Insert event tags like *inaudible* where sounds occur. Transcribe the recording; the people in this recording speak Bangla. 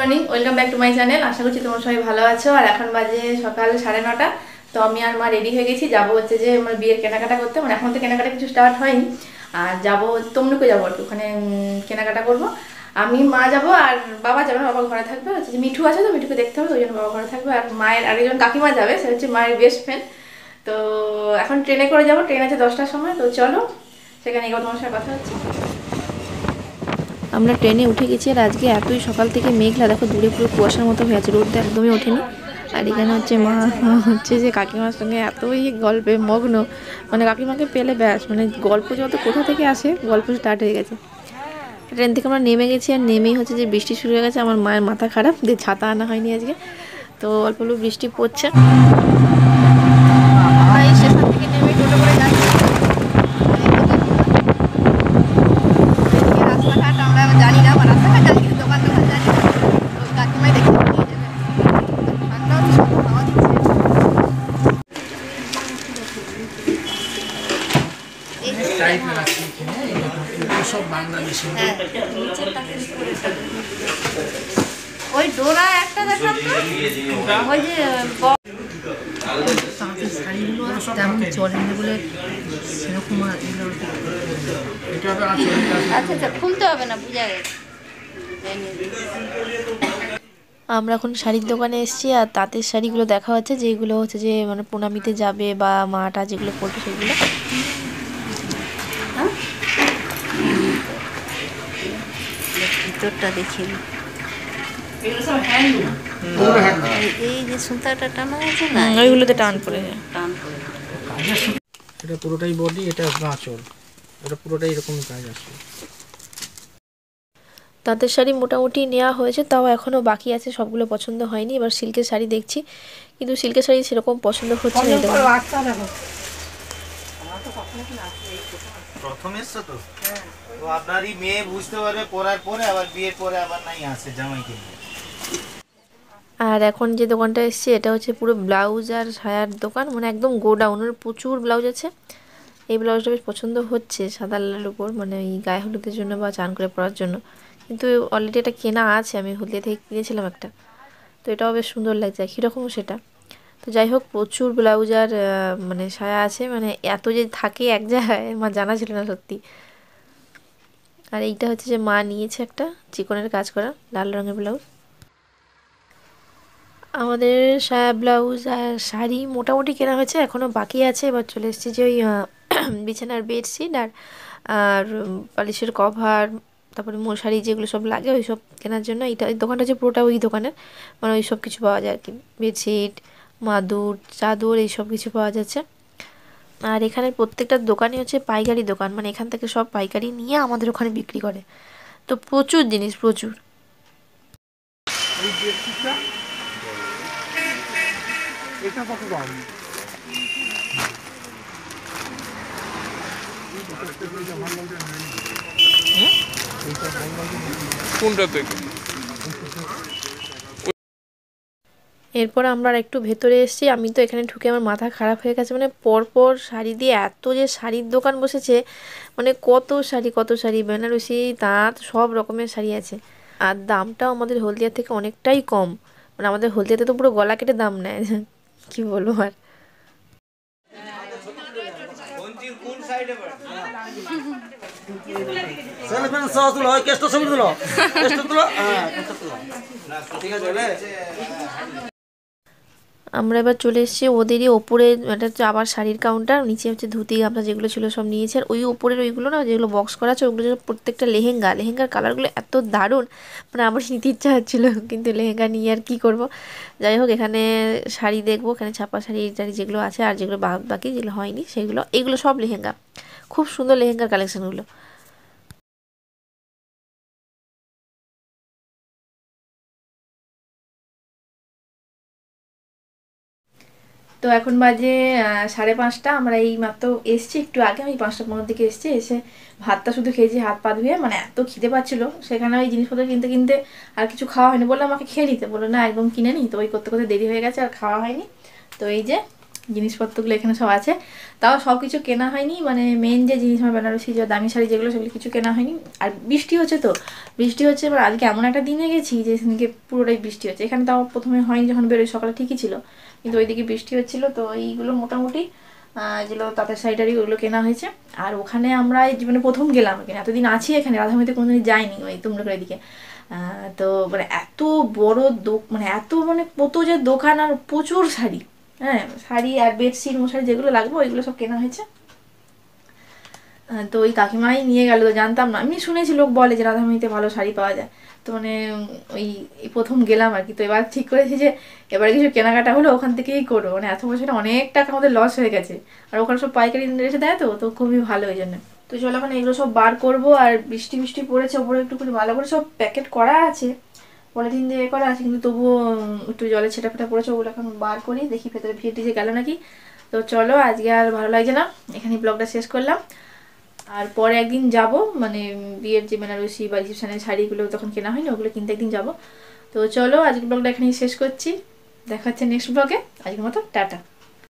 Morning welcome back to my channel আশা করছি তোমার সবাই ভালো আছো। আর এখন বাজে সকাল সাড়ে নটা। তো আমি আর মা রেডি হয়ে গেছি। যাব হচ্ছে যে আমার বিয়ের কেনাকাটা করতে। মানে এখন তো কেনাকাটা কিছু স্টার্ট হয়নি। আর যাব তমলুকে যাব আর ওখানে কেনাকাটা করব। আমি, মা যাব আর বাবা যাবে। বাবা ঘরে থাকবে। হচ্ছে যে মিঠু আছে তো, মিঠুকে দেখতে হবে। ওই জন্য বাবা ঘরে থাকবে। আর মায়ের আরেকজন কাকিমা যাবে। সে হচ্ছে মায়ের বেস্ট ফ্রেন্ড তো এখন ট্রেনে করে যাব। ট্রেন আছে দশটার সময়। তো চলো, সেখানে এবার তোমার সাথে কথা হচ্ছে। আমরা ট্রেনে উঠে গেছি আর আজকে এতই সকাল থেকে মেঘলা। দেখো দূরে পুরো কুয়াশার মতো হয়ে আছে, রোদটা একদমই ওঠেনি। আর এখানে হচ্ছে মা, হচ্ছে যে কাকিমার সঙ্গে এতই গল্পে মগ্ন। মানে কাকিমাকে পেলে ব্যাস মানে গল্প যত কোথা থেকে আসে, গল্প স্টার্ট হয়ে গেছে। ট্রেন থেকে আমরা নেমে গেছি আর নেমেই হচ্ছে যে বৃষ্টি শুরু হয়ে গেছে, আমার মায়ের মাথা খারাপ, দিয়ে ছাতা আনা হয়নি আজকে। তো অল্প অল্প বৃষ্টি পড়ছে তাই স্টেশন থেকে নেমে টোটো করে যাচ্ছি এদিকে রাস্তাঘাট আমরা জানি না বা রাস্তাঘাট জানি কিন্তু দোকান টোকান জানি না। তো কাকিমাই দেখতে নিয়ে যাবে ঠান্ডাও ভীষণ হাওয়া দিচ্ছে এখানে সব বাংলাদেশি। হ্যাঁ ওই ডোরা একটা তো। ওই যে তাঁতের শাড়িগুলো তেমন চলেনি বলে সেরকম আর এগুলো এটা হবে আঁচল আচ্ছা আচ্ছা খুলতে হবে না বুঝা গেছে। আমরা এখন শাড়ির দোকানে এসেছি আর তাঁতের শাড়িগুলো দেখা হচ্ছে যেগুলো হচ্ছে যে মানে প্রণামিতে যাবে বা মাটা যেগুলো পরবে সেগুলো। ভিতরটা দেখে নিই। এই- এই যে সুতাটা টানা আছে না ওইগুলোতে টান পড়ে যায়। টান সু- এটা পুরোটাই বডি এটা আঁচল। এটা পুরোটাই এরকম কাজ আছে তাঁতের শাড়ি মোটামুটি নেওয়া হয়েছে তাও এখনও বাকি আছে সবগুলো পছন্দ হয়নি। এবার সিল্কের শাড়ি দেখছি কিন্তু সিল্কের শাড়ি সেরকম পছন্দ হচ্ছে না। প্রথম এসছো তো? তো আপনারই মেয়ে বুঝতে পারবে পড়ার পরে আবার বিয়ের পরে আবার নাই আসে জামাইকে নিয়ে। আর এখন যে দোকানটা এসছে এটা হচ্ছে পুরো ব্লাউজ আর সায়ার দোকান মানে একদম গোডাউনের প্রচুর ব্লাউজ আছে। এই ব্লাউজটা বেশ পছন্দ হচ্ছে সাদা লালের উপর মানে এই গায়ে হলুদের জন্য বা চান করে পরার জন্য। কিন্তু অলরেডি এটা কেনা আছে আমি হলদিয়া থেকে কিনেছিলাম একটা। তো এটাও বেশ সুন্দর লাগছে কীরকম সেটা? তো যাই হোক, প্রচুর ব্লাউজ আর মানে সায়া আছে। মানে এত যে থাকে এক জায়গায়, আমার জানা ছিল না সত্যি। আর এইটা হচ্ছে যে মা নিয়েছে একটা চিকনের কাজ করা, লাল রঙের ব্লাউজ আমাদের সায়া ব্লাউজ আর শাড়ি মোটামুটি কেনা হয়েছে এখনও বাকি আছে। এবার চলে এসেছি যে ওই *clears throat* বিছানার বেডশিট আর আর পালিশের কভার তারপরে মশারি যেগুলো সব লাগে ওই সব কেনার জন্য। এইটা, এই দোকানটা হচ্ছে পুরোটা ওই দোকানের। মানে ওই সব কিছু পাওয়া যায় আর কি। বেডশিট মাদুর চাদর এই সব কিছু পাওয়া যাচ্ছে। আর এখানে প্রত্যেকটা দোকানই হচ্ছে পাইকারি দোকান। মানে এখান থেকে সব পাইকারি নিয়ে আমাদের ওখানে বিক্রি করে। তো প্রচুর জিনিস প্রচুর। এটা কত দাম? কোনটা থেকে? এরপর আমরা আর একটু ভেতরে এসেছি। আমি তো এখানে ঢুকে আমার মাথা খারাপ হয়ে গেছে। মানে পরপর শাড়ি দিয়ে এত যে শাড়ির দোকান বসেছে মানে কত শাড়ি কত শাড়ি বেনারসি তাঁত সব রকমের শাড়ি আছে। আর দামটাও আমাদের হলদিয়া থেকে অনেকটাই কম। মানে আমাদের হলদিয়াতে তো পুরো গলা কেটে দাম নেয়। *laughs* কি বলব আর? হ্যাঁ ঠিক আছে আমরা এবার চলে এসেছি ওদেরই ওপরে, এটা হচ্ছে আবার শাড়ির কাউন্টার নিচে হচ্ছে ধুতি আমরা যেগুলো ছিল সব নিয়েছে। আর ওই ওপরের ওইগুলো না, যেগুলো বক্স করা আছে, ওগুলো প্রত্যেকটা লেহেঙ্গা, লেহেঙ্গার কালারগুলো এত দারুণ মানে আমার নিতে ইচ্ছা হচ্ছিল, কিন্তু লেহেঙ্গা নিয়ে আর কি করব? যাই হোক, এখানে শাড়ি দেখব, এখানে ছাপা শাড়ি টাড়ি যেগুলো আছে, আর যেগুলো বাকি যেগুলো হয়নি, সেগুলো, এগুলো সব লেহেঙ্গা। খুব সুন্দর লেহেঙ্গার কালেকশনগুলো তো এখন বাজে সাড়ে পাঁচটা। আমরা এই মাত্র এসছি। একটু আগে আমি পাঁচটা পনেরো দিকে এসছি। এসে ভাতটা শুধু খেয়েছি, হাত পা ধুয়ে। মানে এত খিদে পাচ্ছিলো। সেখানে ওই জিনিসপত্র কিনতে কিনতে আর কিছু খাওয়া হয়নি বললাম আমাকে খেয়ে নিতে বলল, না, একদম কিনে নি। তো ওই করতে করতে দেরি হয়ে গেছে, আর খাওয়া হয়নি। তো এই যে জিনিসপত্রগুলো এখানে সব আছে। তাও সব কিছু কেনা হয়নি মানে মেন যে জিনিস আমার বেনারসি যে দামি শাড়ি যেগুলো সেগুলো কিছু কেনা হয়নি। আর বৃষ্টি হচ্ছে তো, বৃষ্টি হচ্ছে এবার আজকে এমন একটা দিনে গেছি যে সেদিনকে পুরোটাই বৃষ্টি হচ্ছে। এখানে তাও প্রথমে হয়নি যখন বেরোই, সকালে ঠিকই ছিল, কিন্তু ওইদিকে বৃষ্টি হচ্ছিল। তো এইগুলো মোটামুটি যেগুলো তাঁতের শাড়িটারি ওগুলো কেনা হয়েছে। আর ওখানে আমরা এই জীবনে প্রথম গেলাম এখানে, এতদিন আছি এখানে রাধামিতে কোনোদিন যাইনি ওই তুমলকের দিকে। তো মানে এত বড় দো মানে এত মানে কত যে দোকান আর প্রচুর শাড়ি। হ্যাঁ শাড়ি আর বেডশিট মশারি যেগুলো লাগবে, ওইগুলো সব কেনা হয়েছে। তো ওই কাকিমাই নিয়ে গেল, তো জানতাম না। আমি শুনেছি, লোক বলে যে রাধামণিতে ভালো শাড়ি পাওয়া যায়। তো মানে ওই প্রথম গেলাম আর কি। তো এবার ঠিক করেছি যে, এবারে কিছু কেনাকাটা হলো, ওখান থেকেই করব। মানে এত বছরে অনেক টাকা আমাদের লস হয়ে গেছে। আর ওখানে সব পাইকারি রেটে দেয় তো তো খুবই ভালো ওই জন্য। তো চলো এখন এগুলো সব বার করব, আর বৃষ্টি বৃষ্টি পড়েছে, ওপরে একটু ভালো করে সব প্যাকেট করা আছে। পলিথিন দিয়ে করা আছে কিন্তু তবুও একটু জলে ছেটা ফেটা পড়েছে ওগুলো এখন বার করি, দেখি ভেতরে ভিড় দিয়ে গেল নাকি। তো চলো, আজকে আর ভালো লাগছে না এখানে ব্লগটা শেষ করলাম। আর পরে একদিন যাব মানে বিয়ের যে বেনারসি বা রিসেপশানের শাড়িগুলো তখন কেনা হয়নি, ওগুলো কিনতে একদিন যাব। তো চলো, আজকের ব্লগটা এখানেই শেষ করছি, দেখা হচ্ছে নেক্সট ব্লগে আজকের মতো, টাটা।